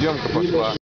Девка пошла.